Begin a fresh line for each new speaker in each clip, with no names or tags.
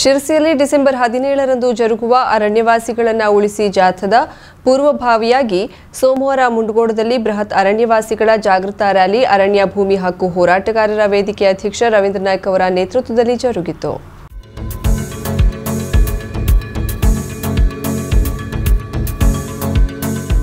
ಶಿರಸಿಯಲ್ಲಿ ಡಿಸೆಂಬರ್ ಹದಿನೇಳರಂದು ಜರುಗುವ ಅರಣ್ಯವಾಸಿಗಳನ್ನು ಉಳಿಸಿ ಜಾಥದ ಪೂರ್ವಭಾವಿಯಾಗಿ ಸೋಮವಾರ ಮುಂಡಗೋಡದಲ್ಲಿ ಬೃಹತ್ ಅರಣ್ಯವಾಸಿಗಳ ಜಾಗೃತ ರ್ಯಾಲಿ ಅರಣ್ಯ ಭೂಮಿ ಹಕ್ಕು ಹೋರಾಟಗಾರರ ವೇದಿಕೆ ಅಧ್ಯಕ್ಷ ರವೀಂದ್ರ ನಾಯ್ಕ್ ಅವರ ನೇತೃತ್ವದಲ್ಲಿ ಜರುಗಿತು.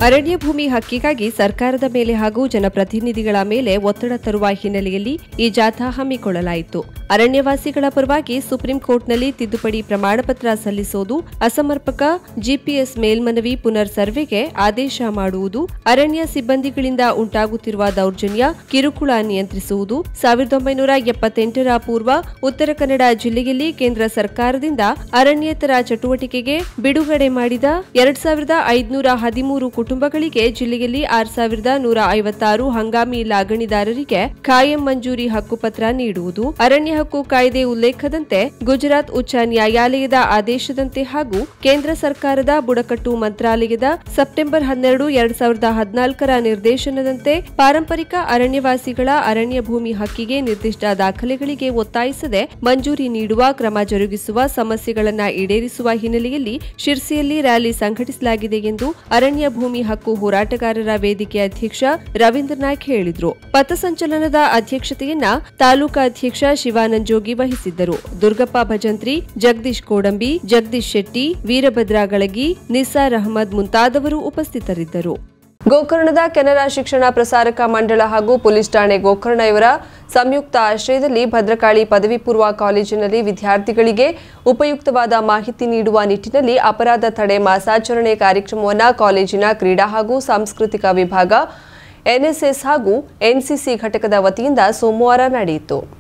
ಅರಣ್ಯ ಭೂಮಿ ಹಕ್ಕಿಗಾಗಿ ಸರ್ಕಾರದ ಮೇಲೆ ಹಾಗೂ ಜನಪ್ರತಿನಿಧಿಗಳ ಮೇಲೆ ಒತ್ತಡ ತರುವ ಹಿನ್ನೆಲೆಯಲ್ಲಿ ಈ ಜಾಥಾ ಹಮ್ಮಿಕೊಳ್ಳಲಾಯಿತು. ಅರಣ್ಯವಾಸಿಗಳ ಪರವಾಗಿ ಸುಪ್ರೀಂ ಕೋರ್ಟ್ನಲ್ಲಿ ತಿದ್ದುಪಡಿ ಪ್ರಮಾಣಪತ್ರ ಸಲ್ಲಿಸುವುದು ಅಸಮರ್ಪಕ ಜಿಪಿಎಸ್ ಮೇಲ್ಮನವಿ ಪುನರ್ ಸರ್ವೆಗೆ ಆದೇಶ ಮಾಡುವುದು, ಅರಣ್ಯ ಸಿಬ್ಬಂದಿಗಳಿಂದ ಉಂಟಾಗುತ್ತಿರುವ ದೌರ್ಜನ್ಯ ಕಿರುಕುಳ ನಿಯಂತ್ರಿಸುವುದು, ಸಾವಿರದ ಒಂಬೈನೂರ ಎಪ್ಪತ್ತೆಂಟರ ಪೂರ್ವ ಉತ್ತರ ಕನ್ನಡ ಜಿಲ್ಲೆಯಲ್ಲಿ ಕೇಂದ್ರ ಸರ್ಕಾರದಿಂದ ಅರಣ್ಯೇತರ ಚಟುವಟಿಕೆಗೆ ಬಿಡುಗಡೆ ಮಾಡಿದ ಎರಡ್ ಸಾವಿರದ ಐದುನೂರ ಹದಿಮೂರು ಕುಟುಂಬಗಳಿಗೆ ಜಿಲ್ಲೆಯಲ್ಲಿ ಆರ್ ಸಾವಿರದ ನೂರ ಐವತ್ತಾರು ಹಂಗಾಮಿ ಲಾಗಣಿದಾರರಿಗೆ ಖಾಯಂ ಮಂಜೂರಿ ಹಕ್ಕುಪತ್ರ ನೀಡುವುದು, ಅರಣ್ಯ ಹಕ್ಕು ಕಾಯ್ದೆ ಉಲ್ಲೇಖದಂತೆ ಗುಜರಾತ್ ಉಚ್ಚ ನ್ಯಾಯಾಲಯದ ಆದೇಶದಂತೆ ಹಾಗೂ ಕೇಂದ್ರ ಸರ್ಕಾರದ ಬುಡಕಟ್ಟು ಮಂತ್ರಾಲಯದ ಸೆಪ್ಟೆಂಬರ್ ಹನ್ನೆರಡು ಎರಡ್ ಸಾವಿರದ ಹದಿನಾಲ್ಕರ ನಿರ್ದೇಶನದಂತೆ ಪಾರಂಪರಿಕ ಅರಣ್ಯವಾಸಿಗಳ ಅರಣ್ಯ ಭೂಮಿ ಹಕ್ಕಿಗೆ ನಿರ್ದಿಷ್ಟ ದಾಖಲೆಗಳಿಗೆ ಒತ್ತಾಯಿಸದೆ ಮಂಜೂರಿ ನೀಡುವ ಕ್ರಮ ಜರುಗಿಸುವ ಸಮಸ್ಯೆಗಳನ್ನು ಈಡೇರಿಸುವ ಹಿನ್ನೆಲೆಯಲ್ಲಿ ಶಿರ್ಸಿಯಲ್ಲಿ ರ್ಯಾಲಿ ಸಂಘಟಿಸಲಾಗಿದೆ ಎಂದು ಅರಣ್ಯ ಭೂಮಿ ಹಕ್ಕು ಹೋರಾಟಗಾರರ ವೇದಿಕೆ ಅಧ್ಯಕ್ಷ ರವೀಂದ್ರ ನಾಯ್ಕ ಹೇಳಿದ್ರು ಪಥಸಂಚಲನದ ಅಧ್ಯಕ್ಷತೆಯನ್ನ ತಾಲೂಕಾ ಅಧ್ಯಕ್ಷ ಶಿವಾನಂದ್ ಜೋಗಿ ವಹಿಸಿದ್ದರು. ದುರ್ಗಪ್ಪ ಭಜಂತ್ರಿ, ಜಗದೀಶ್ ಕೋಡಂಬಿ, ಜಗದೀಶ್ ಶೆಟ್ಟಿ, ವೀರಭದ್ರ ಗಳಗಿ, ನಿಸಾರ್ ಅಹಮದ್ ಮುಂತಾದವರು ಉಪಸ್ಥಿತರಿದ್ದರು. ಗೋಕರ್ಣದ ಕೆನರಾ ಶಿಕ್ಷಣ ಪ್ರಸಾರಕ ಮಂಡಳ ಹಾಗೂ ಪೊಲೀಸ್ ಠಾಣೆ ಗೋಕರ್ಣ ಇವರ ಸಂಯುಕ್ತ ಆಶ್ರಯದಲ್ಲಿ ಭದ್ರಕಾಳಿ ಪದವಿ ಪೂರ್ವ ಕಾಲೇಜಿನಲ್ಲಿ ವಿದ್ಯಾರ್ಥಿಗಳಿಗೆ ಉಪಯುಕ್ತವಾದ ಮಾಹಿತಿ ನೀಡುವ ನಿಟ್ಟಿನಲ್ಲಿ ಅಪರಾಧ ತಡೆ ಮಾಸಾಚರಣೆ ಕಾರ್ಯಕ್ರಮವನ್ನು ಕಾಲೇಜಿನ ಕ್ರೀಡಾ ಹಾಗೂ ಸಾಂಸ್ಕೃತಿಕ ವಿಭಾಗ, ಎನ್ಎಸ್ಎಸ್ ಹಾಗೂ ಎನ್ಸಿಸಿ ಘಟಕದ ವತಿಯಿಂದ ಸೋಮವಾರ ನಡೆಯಿತು.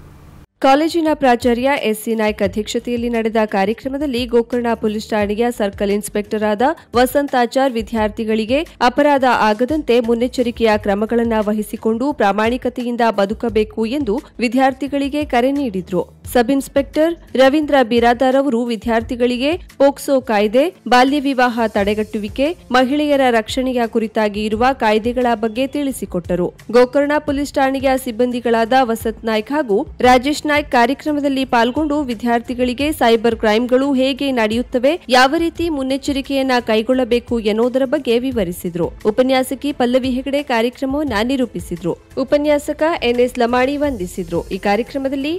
ಕಾಲೇಜಿನ ಪ್ರಾಚಾರ್ಯ ಎಸ್ಸಿ ನಾಯ್ಕ್ ಅಧ್ಯಕ್ಷತೆಯಲ್ಲಿ ನಡೆದ ಕಾರ್ಯಕ್ರಮದಲ್ಲಿ ಗೋಕರ್ಣ ಪೊಲೀಸ್ ಠಾಣೆಯ ಸರ್ಕಲ್ ಇನ್ಸ್ಪೆಕ್ಟರ್ ಆದ ವಸಂತಾಚಾರ್ ವಿದ್ಯಾರ್ಥಿಗಳಿಗೆ ಅಪರಾಧ ಆಗದಂತೆ ಮುನ್ನೆಚ್ಚರಿಕೆಯ ಕ್ರಮಗಳನ್ನು ವಹಿಸಿಕೊಂಡು ಪ್ರಾಮಾಣಿಕತೆಯಿಂದ ಬದುಕಬೇಕು ಎಂದು ವಿದ್ಯಾರ್ಥಿಗಳಿಗೆ ಕರೆ ನೀಡಿದ್ರು. ಸಬ್ ಇನ್ಸ್ಪೆಕ್ಟರ್ ರವೀಂದ್ರ ಬಿರಾದಾರ್ ಅವರು ವಿದ್ಯಾರ್ಥಿಗಳಿಗೆ ಪೋಕ್ಸೋ ಕಾಯ್ದೆ, ಬಾಲ್ಯ ವಿವಾಹ ತಡೆಗಟ್ಟುವಿಕೆ, ಮಹಿಳೆಯರ ರಕ್ಷಣೆಯ ಕುರಿತಾಗಿ ಇರುವ ಕಾಯ್ದೆಗಳ ಬಗ್ಗೆ ತಿಳಿಸಿಕೊಟ್ಟರು. ಗೋಕರ್ಣ ಪೊಲೀಸ್ ಠಾಣೆಯ ಸಿಬ್ಬಂದಿಗಳಾದ ವಸತ್ ನಾಯ್ಕ್ ಹಾಗೂ ರಾಜೇಶ್ ನಾಯ್ಕ್ ಕಾರ್ಯಕ್ರಮದಲ್ಲಿ ಪಾಲ್ಗೊಂಡು ವಿದ್ಯಾರ್ಥಿಗಳಿಗೆ ಸೈಬರ್ ಕ್ರೈಂಗಳು ಹೇಗೆ ನಡೆಯುತ್ತವೆ, ಯಾವ ರೀತಿ ಮುನ್ನೆಚ್ಚರಿಕೆಯನ್ನ ಕೈಗೊಳ್ಳಬೇಕು ಎನ್ನುವುದರ ಬಗ್ಗೆ ವಿವರಿಸಿದ್ರು. ಉಪನ್ಯಾಸಕಿ ಪಲ್ಲವಿ ಹೆಗಡೆ ಕಾರ್ಯಕ್ರಮವನ್ನು ನಿರೂಪಿಸಿದ್ರು. ಉಪನ್ಯಾಸಕ ಎನ್ಎಸ್ ಲಮಾಣಿ ವಂದಿಸಿದ್ರು. ಈ ಕಾರ್ಯಕ್ರಮದಲ್ಲಿ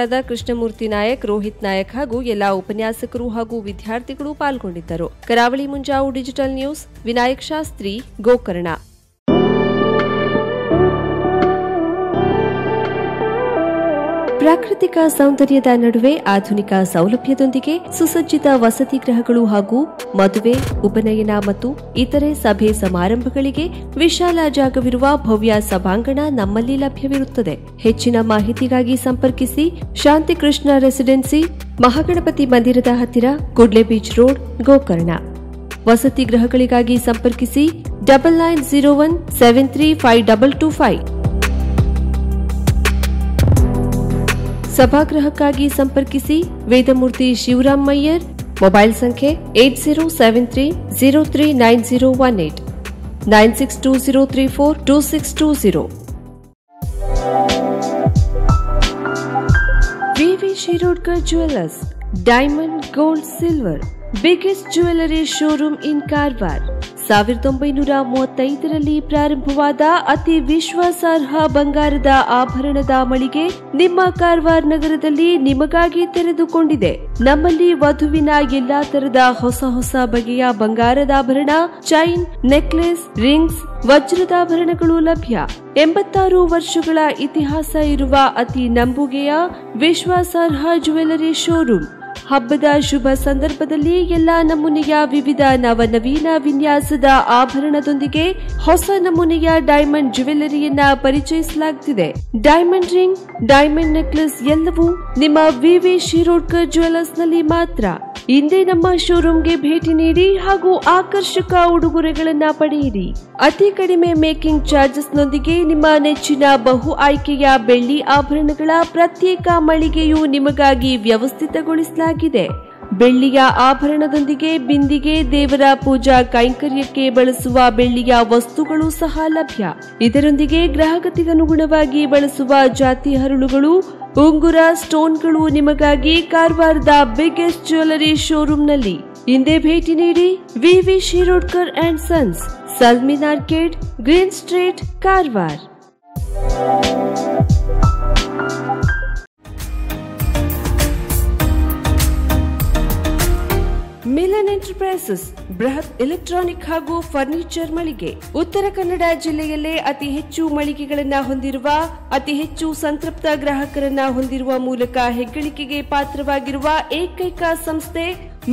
ಉಪನ್ಯಾಸಕರಾದ ಕೃಷ್ಣಮೂರ್ತಿ ನಾಯಕ್, ರೋಹಿತ್ ನಾಯಕ್ ಹಾಗೂ ಎಲ್ಲಾ ಉಪನ್ಯಾಸಕರು ಹಾಗೂ ವಿದ್ಯಾರ್ಥಿಗಳು ಪಾಲ್ಗೊಂಡಿದ್ದರು. Karavali Munjavu digital news, Vinayak Shastri, Gokarna. ಪ್ರಾಕೃತಿಕ ಸೌಂದರ್ಯದ ನಡುವೆ ಆಧುನಿಕ ಸೌಲಭ್ಯದೊಂದಿಗೆ ಸುಸಜ್ಜಿತ ವಸತಿ ಗೃಹಗಳು ಹಾಗೂ ಮದುವೆ, ಉಪನಯನ ಮತ್ತು ಇತರೆ ಸಭೆ ಸಮಾರಂಭಗಳಿಗೆ ವಿಶಾಲ ಜಾಗವಿರುವ ಭವ್ಯ ಸಭಾಂಗಣ ನಮ್ಮಲ್ಲಿ ಲಭ್ಯವಿರುತ್ತದೆ. ಹೆಚ್ಚಿನ ಮಾಹಿತಿಗಾಗಿ ಸಂಪರ್ಕಿಸಿ ಶಾಂತಿಕೃಷ್ಣ ರೆಸಿಡೆನ್ಸಿ, ಮಹಾಗಣಪತಿ ಮಂದಿರದ ಹತ್ತಿರ ಕುಡ್ಲೆ ಬೀಚ್ ರೋಡ್, ಗೋಕರ್ಣ. ವಸತಿ ಗೃಹಗಳಿಗಾಗಿ ಸಂಪರ್ಕಿಸಿ double nine zero one seven three five double two five. ಸಭಾಗೃಹಕ್ಕಾಗಿ ಸಂಪರ್ಕಿಸಿ ವೇದಮೂರ್ತಿ ಶಿವರಾಮ್ ಮಯ್ಯರ್ ಮೊಬೈಲ್ ಸಂಖ್ಯೆ eight zero seven three zero three nine zero one eight. Nine six two zero three four two six two zero. VV Shirodkar jewellers, diamond gold, silver. Biggest jewellery showroom in Karwar ಸಾವಿರದ ಒಂಬೈನೂರ ಮೂವತ್ತೈದರಲ್ಲಿ ಪ್ರಾರಂಭವಾದ ಅತಿ ವಿಶ್ವಾಸಾರ್ಹ ಬಂಗಾರದ ಆಭರಣದ ಮಳಿಗೆ ನಿಮ್ಮ ಕಾರವಾರ್ ನಗರದಲ್ಲಿ ನಿಮಗಾಗಿ ತೆರೆದುಕೊಂಡಿದೆ. ನಮ್ಮಲ್ಲಿ ವಧುವಿನ ಎಲ್ಲಾ ತರದ ಹೊಸ ಹೊಸ ಬಗೆಯ ಬಂಗಾರದ ಆಭರಣ ಚೈನ್ ನೆಕ್ಲೆಸ್ ರಿಂಗ್ಸ್ ವಜ್ರದಾಭರಣಗಳು ಲಭ್ಯ. ಎಂಬತ್ತಾರು ವರ್ಷಗಳ ಇತಿಹಾಸ ಇರುವ ಅತಿ ನಂಬುಗೆಯ ವಿಶ್ವಾಸಾರ್ಹ ಜ್ಯುವೆಲರಿ ಶೋರೂಮ್ ಹಬ್ಬದ ಶುಭ ಸಂದರ್ಭದಲ್ಲಿ ಎಲ್ಲಾ ನಮೂನೆಯ ವಿವಿಧ ನವನವೀನ ವಿನ್ಯಾಸದ ಆಭರಣದೊಂದಿಗೆ ಹೊಸ ನಮೂನೆಯ ಡೈಮಂಡ್ ಜ್ಯುವೆಲ್ಲರಿಯನ್ನ ಪರಿಚಯಿಸಲಾಗುತ್ತಿದೆ ಡೈಮಂಡ್ ರಿಂಗ್, ಡೈಮಂಡ್ ನೆಕ್ಲೆಸ್ ಎಲ್ಲವೂ ನಿಮ್ಮ ವಿವಿ ಶಿರೋಡ್ಕರ್ ಜ್ಯುವೆಲರ್ಸ್ನಲ್ಲಿ ಮಾತ್ರ. ಇಂದೇ ನಮ್ಮ ಶೋರೂಮ್ಗೆ ಭೇಟಿ ನೀಡಿ ಹಾಗೂ ಆಕರ್ಷಕ ಉಡುಗೊರೆಗಳನ್ನು ಪಡೆಯಿರಿ. ಅತಿ ಕಡಿಮೆ ಮೇಕಿಂಗ್ ಚಾರ್ಜಸ್ನೊಂದಿಗೆ ನಿಮ್ಮ ನೆಚ್ಚಿನ ಬಹು ಆಯ್ಕೆಯ ಬೆಳ್ಳಿ ಆಭರಣಗಳ ಪ್ರತ್ಯೇಕ ಮಳಿಗೆಯು ನಿಮಗಾಗಿ ವ್ಯವಸ್ಥಿತಗೊಳಿಸಲಾಗಿದೆ. ಬೆಳ್ಳಿಯ ಆಭರಣದೊಂದಿಗೆ ಬಿಂದಿಗೆ ದೇವರ ಪೂಜಾ ಕೈಂಕರ್ಯಕ್ಕೆ ಬಳಸುವ ಬೆಳ್ಳಿಯ ವಸ್ತುಗಳು ಸಹ ಲಭ್ಯ. ಇದರೊಂದಿಗೆ ಗ್ರಾಹಕತೆಗನುಗುಣವಾಗಿ ಬಳಸುವ ಜಾತಿ ಹರಳುಗಳು ಉಂಗುರ ಸ್ಟೋನ್ಗಳು ನಿಮಗಾಗಿ ಕಾರವಾರದ ಬಿಗ್ಗೆಸ್ಟ್ ಜ್ಯುವೆಲರಿ ಶೋರೂಮ್ನಲ್ಲಿ ಹಿಂದೆ ಭೇಟಿ ನೀಡಿ V V Shirodkar and sons Salmin arcade green street, Karwar. Milan enterprises, ಬೃಹತ್ ಎಲೆಕ್ಟ್ರಾನಿಕ್ ಹಾಗೂ ಫರ್ನಿಚರ್ ಮಳಿಗೆ. ಉತ್ತರ ಕನ್ನಡ ಜಿಲ್ಲೆಯಲ್ಲೇ ಅತಿ ಹೆಚ್ಚು ಮಳಿಗೆಗಳನ್ನು ಹೊಂದಿರುವ, ಅತಿ ಹೆಚ್ಚು ಸಂತೃಪ್ತ ಗ್ರಾಹಕರನ್ನ ಹೊಂದಿರುವ ಮೂಲಕ ಹೆಗ್ಗಳಿಕೆಗೆ ಪಾತ್ರವಾಗಿರುವ ಏಕೈಕ ಸಂಸ್ಥೆ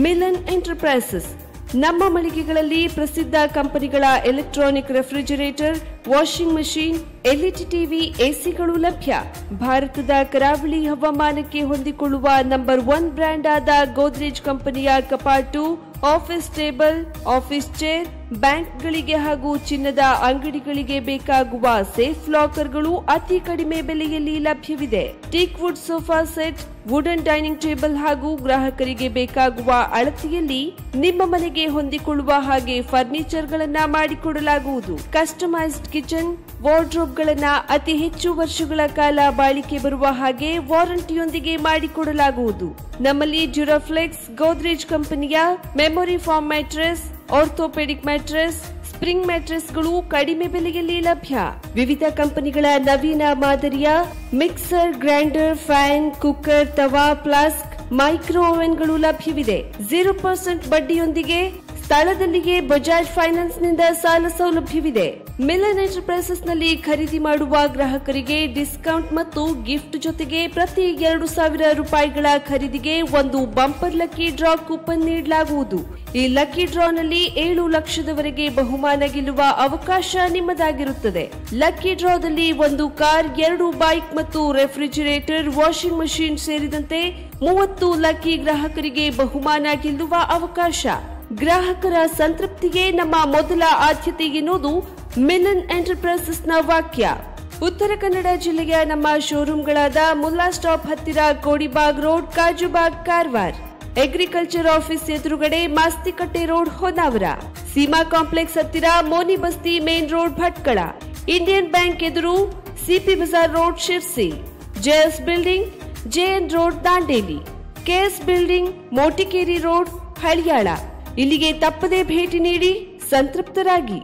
ಮಿಲನ್ ಎಂಟರ್ಪ್ರೈಸಸ್. ನಮ್ಮ ಮಳಿಗೆಗಳಲ್ಲಿ ಪ್ರಸಿದ್ಧ ಕಂಪನಿಗಳ electronic refrigerator, washing machine, LED TV, ಎಸಿಗಳು ಲಭ್ಯ. ಭಾರತದ ಕರಾವಳಿ ಹವಾಮಾನಕ್ಕೆ ಹೊಂದಿಕೊಳ್ಳುವ ನಂಬರ್ ಒನ್ ಬ್ರ್ಯಾಂಡ್ ಆದ ಗೋದ್ರೇಜ್ ಕಂಪನಿಯ ಕಪಾಟು, ಆಫೀಸ್ ಟೇಬಲ್, ಆಫೀಸ್ ಚೇರ್ ಬ್ಯಾಂಕ್ಗಳಿಗೆ ಹಾಗೂ ಚಿನ್ನದ ಅಂಗಡಿಗಳಿಗೆ ಬೇಕಾಗುವ ಸೇಫ್ ಲಾಕರ್ಗಳು ಅತಿ ಕಡಿಮೆ ಬೆಲೆಯಲ್ಲಿ ಲಭ್ಯವಿದೆ. Teak wood sofa set, wooden dining table ಹಾಗೂ ಗ್ರಾಹಕರಿಗೆ ಬೇಕಾಗುವ ಅಳತೆಯಲ್ಲಿ ನಿಮ್ಮ ಮನೆಗೆ ಹೊಂದಿಕೊಳ್ಳುವ ಹಾಗೆ ಫರ್ನಿಚರ್ ಗಳನ್ನ ಮಾಡಿಕೊಡಲಾಗುವುದು. ಕಸ್ಟಮೈಸ್ಡ್ ಕಿಚನ್ ವಾರ್ಡ್ರೋಬ್ ಗಳನ್ನ ಅತಿ ಹೆಚ್ಚು ವರ್ಷಗಳ ಕಾಲ ಬಾಳಿಕೆ ಬರುವ ಹಾಗೆ ವಾರಂಟಿಯೊಂದಿಗೆ ಮಾಡಿಕೊಡಲಾಗುವುದು. ನಮ್ಮಲ್ಲಿ ಜುರಾಫ್ಲೆಕ್ಸ್ ಗೋದ್ರೇಜ್ ಕಂಪನಿಯ, memory foam mattress orthopaedic mattress, spring ಮ್ಯಾಟ್ರೆಸ್ಗಳು ಕಡಿಮೆ ಬೆಲೆಯಲ್ಲಿ ಲಭ್ಯ. ವಿವಿಧ ಕಂಪನಿಗಳ ನವೀನ ಮಾದರಿಯ mixer, grinder, fan, cooker, tawa flask micro ಓವೆನ್ಗಳು ಲಭ್ಯವಿದೆ. ಜೀರೋ ಪರ್ಸೆಂಟ್ ಬಡ್ಡಿಯೊಂದಿಗೆ ಸ್ಥಳದಲ್ಲಿಯೇ ಬಜಾಜ್ ಫೈನಾನ್ಸ್ನಿಂದ ಸಾಲ ಸೌಲಭ್ಯವಿದೆ. ಮಿಲನ್ ಎಂಟರ್ಪ್ರೈಸಸ್ನಲ್ಲಿ ಖರೀದಿ ಮಾಡುವ ಗ್ರಾಹಕರಿಗೆ ಡಿಸ್ಕೌಂಟ್ ಮತ್ತು ಗಿಫ್ಟ್ ಜೊತೆಗೆ ಪ್ರತಿ ಎರಡು ಸಾವಿರ ರೂಪಾಯಿಗಳ ಖರೀದಿಗೆ ಒಂದು ಬಂಪರ್ ಲಕ್ಕಿ ಡ್ರಾ ಕೂಪನ್ ನೀಡಲಾಗುವುದು. ಈ ಲಕ್ಕಿ ಡ್ರಾನಲ್ಲಿ ಏಳು ಲಕ್ಷದವರೆಗೆ ಬಹುಮಾನ ಗೆಲ್ಲುವ ಅವಕಾಶ ನಿಮ್ಮದಾಗಿರುತ್ತದೆ. ಲಕ್ಕಿ ಡ್ರಾದಲ್ಲಿ ಒಂದು ಕಾರ್ ಎರಡು ಬೈಕ್ ಮತ್ತು ರೆಫ್ರಿಜಿರೇಟರ್ ವಾಷಿಂಗ್ ಮಷಿನ್ ಸೇರಿದಂತೆ ಮೂವತ್ತು ಲಕ್ಕಿ ಗ್ರಾಹಕರಿಗೆ ಬಹುಮಾನ ಗೆಲ್ಲುವ ಅವಕಾಶ. ಗ್ರಾಹಕರ ಸಂತೃಪ್ತಿಗೆ ನಮ್ಮ ಮೊದಲ ಆದ್ಯತೆ ಎನ್ನುವುದು ಮಿಲನ್ ಎಂಟರ್ಪ್ರೈಸಸ್ನ ವಾಕ್ಯ. ಉತ್ತರ ಕನ್ನಡ ಜಿಲ್ಲೆಯ ನಮ್ಮ ಶೋರೂಮ್ಗಳಾದ ಮುಲ್ಲಾ ಸ್ಟಾಪ್ ಹತ್ತಿರ Kodibag road, Kajubag, Karwar. Agriculture office ಎದುರುಗಡೆ ಮಾಸ್ತಿಕಟ್ಟೆ ರೋಡ್, ಹೊನ್ನಾವರ. ಸೀಮಾ ಕಾಂಪ್ಲೆಕ್ಸ್ ಹತ್ತಿರ Moni Basti main road, Bhatkal. Indian Bank ಎದುರು CP Bazaar road, Sirsi. JS building, JN road, Dandeli. KS building, Motikeri road, Haliyal. ಇಲ್ಲಿಗೆ ತಪ್ಪದೇ ಭೇಟಿ ನೀಡಿ ಸಂತೃಪ್ತರಾಗಿ.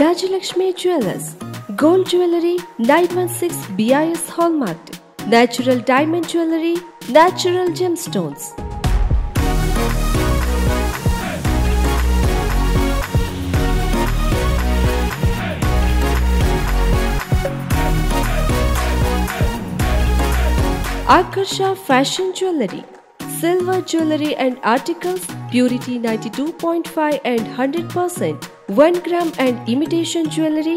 Rajalakshmi jewellers gold jewellery nine one six BIS hallmark natural diamond jewellery Akarsha Fashion Jewelry Silver jewelry and articles purity 92.5 and 100% 1 gram and imitation jewelry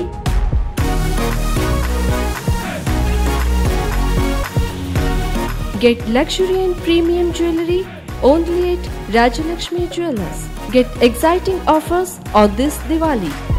Get luxury and premium jewelry only at Rajalakshmi Jewelers. Get exciting offers on this Diwali.